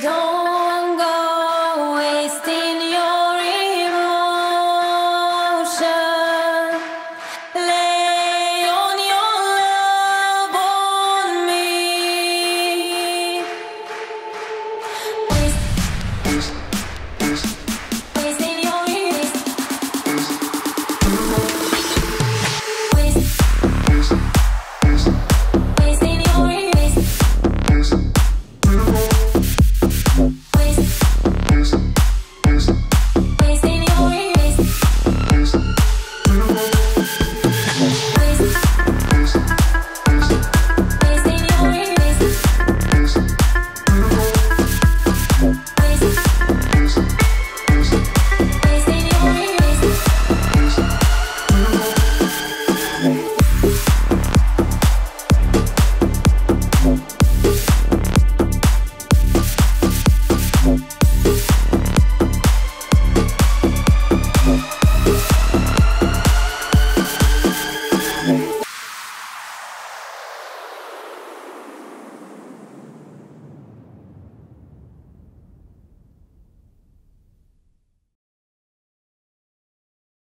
Don't